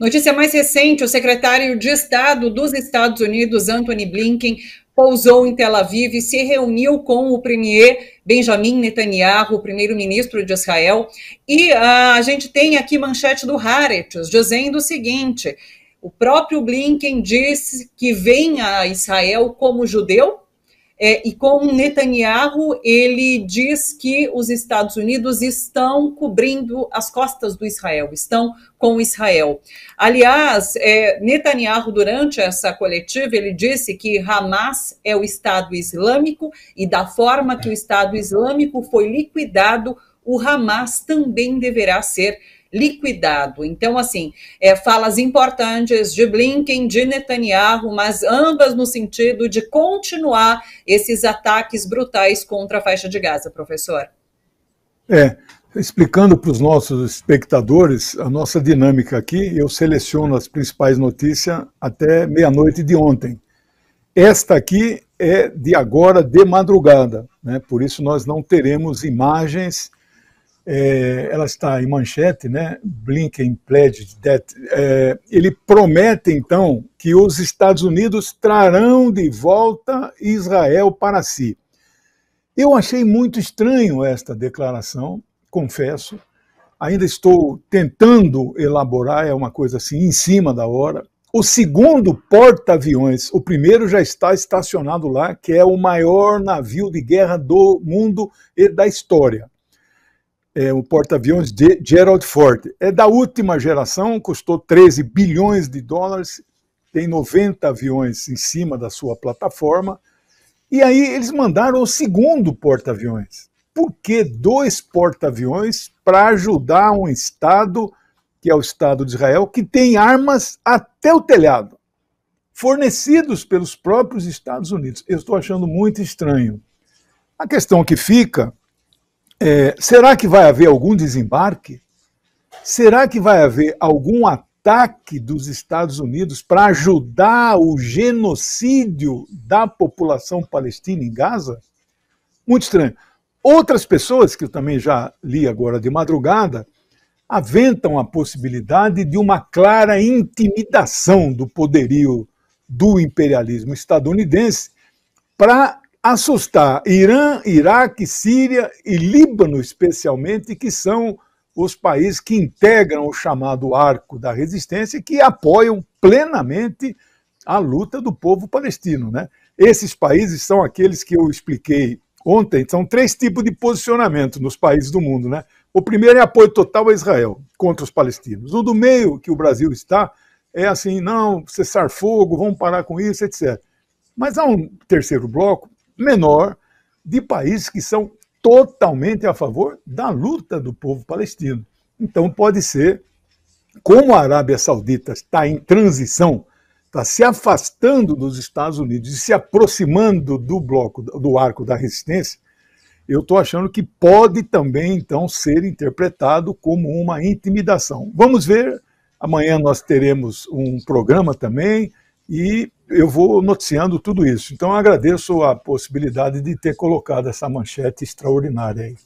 Notícia mais recente: o secretário de Estado dos Estados Unidos, Anthony Blinken, pousou em Tel Aviv e se reuniu com o premier Benjamin Netanyahu, o primeiro-ministro de Israel. E uh, a gente tem aqui manchete do Haaretz dizendo o seguinte: o próprio Blinken disse que vem a Israel como judeu é, e com Netanyahu, ele diz que os Estados Unidos estão cobrindo as costas do Israel, estão com Israel. Aliás, é, Netanyahu, durante essa coletiva, ele disse que Hamas é o Estado Islâmico e da forma que o Estado Islâmico foi liquidado, o Hamas também deverá ser liquidado. Então, assim, é, falas importantes de Blinken, de Netanyahu, mas ambas no sentido de continuar esses ataques brutais contra a faixa de Gaza, professor. É, explicando para os nossos espectadores a nossa dinâmica aqui, eu seleciono as principais notícias até meia-noite de ontem. Esta aqui é de agora de madrugada, né? por isso nós não teremos imagens é, ela está em manchete, né? Blinken pledged that. É, ele promete então que os Estados Unidos trarão de volta Israel para si. Eu achei muito estranho esta declaração, confesso. Ainda estou tentando elaborar, é uma coisa assim em cima da hora. O segundo porta-aviões, o primeiro já está estacionado lá, que é o maior navio de guerra do mundo e da história é, o porta-aviões Gerald Ford. É da última geração, custou 13 bilhões de dólares, tem 90 aviões em cima da sua plataforma. E aí eles mandaram o segundo porta-aviões. Por que dois porta-aviões para ajudar um Estado, que é o Estado de Israel, que tem armas até o telhado, fornecidos pelos próprios Estados Unidos? Eu estou achando muito estranho. A questão que fica é, será que vai haver algum desembarque? Será que vai haver algum ataque dos Estados Unidos para ajudar o genocídio da população palestina em Gaza? Muito estranho. Outras pessoas, que eu também já li agora de madrugada, aventam a possibilidade de uma clara intimidação do poderio do imperialismo estadunidense para assustar Irã, Iraque, Síria e Líbano, especialmente, que são os países que integram o chamado arco da resistência que apoiam plenamente a luta do povo palestino. Né? Esses países são aqueles que eu expliquei ontem, são três tipos de posicionamento nos países do mundo. Né? O primeiro é apoio total a Israel contra os palestinos. O do meio, que o Brasil está, é assim, não, cessar fogo, vamos parar com isso, etc. Mas há um terceiro bloco menor de países que são totalmente a favor da luta do povo palestino. Então pode ser, como a Arábia Saudita está em transição, está se afastando dos Estados Unidos e se aproximando do bloco, do arco da resistência, eu estou achando que pode também, então, ser interpretado como uma intimidação. Vamos ver, amanhã nós teremos um programa também, e eu vou noticiando tudo isso. Então, agradeço a possibilidade de ter colocado essa manchete extraordinária aí.